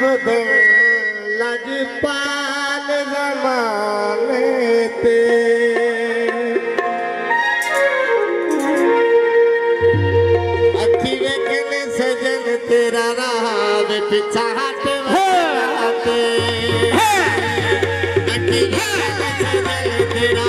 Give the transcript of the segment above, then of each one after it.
सब लज पाल जमाने सजन तेरा राह पिछा हट हटे सजन तेरा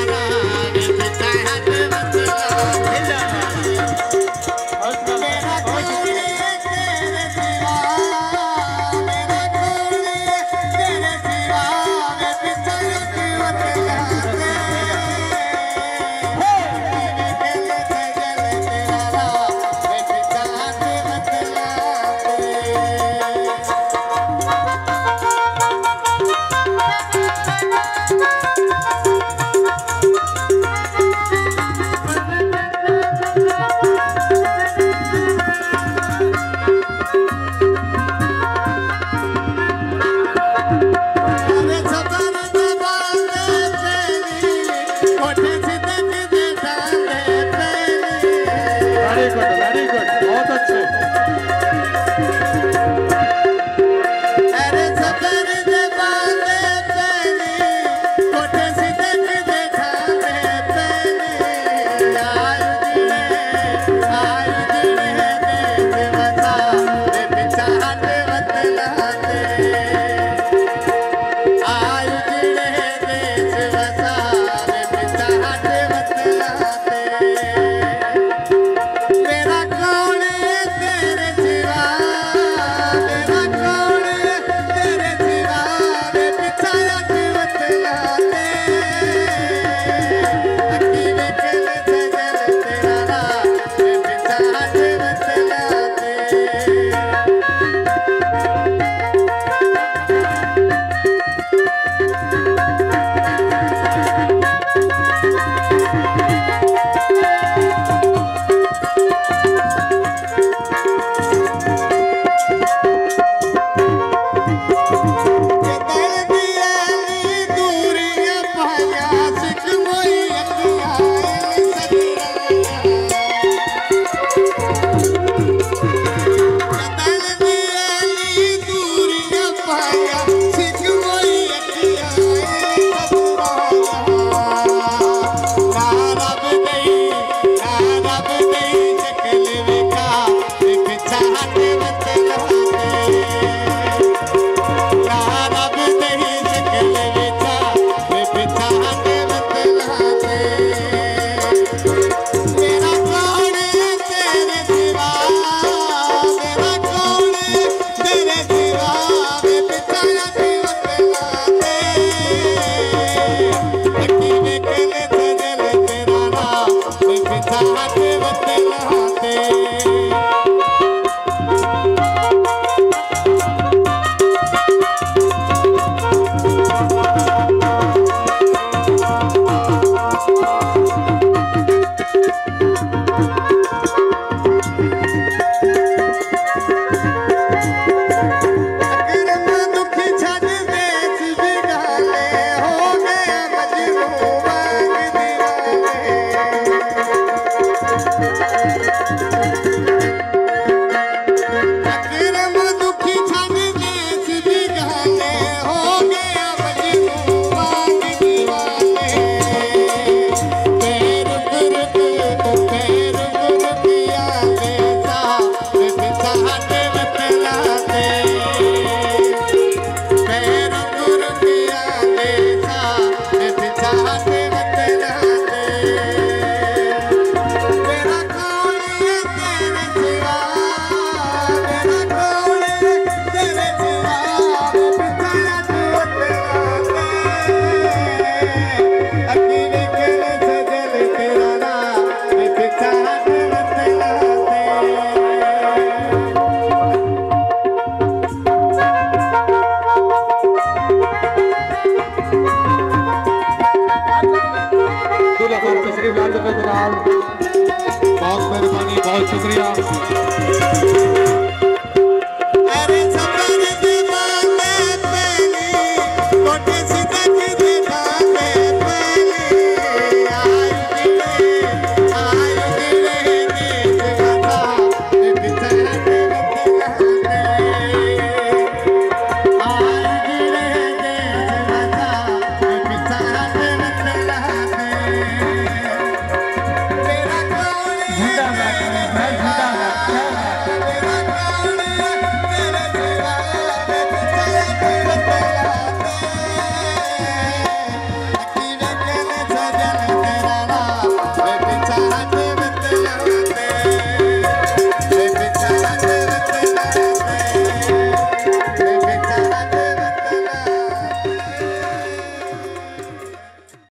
शुक्रिया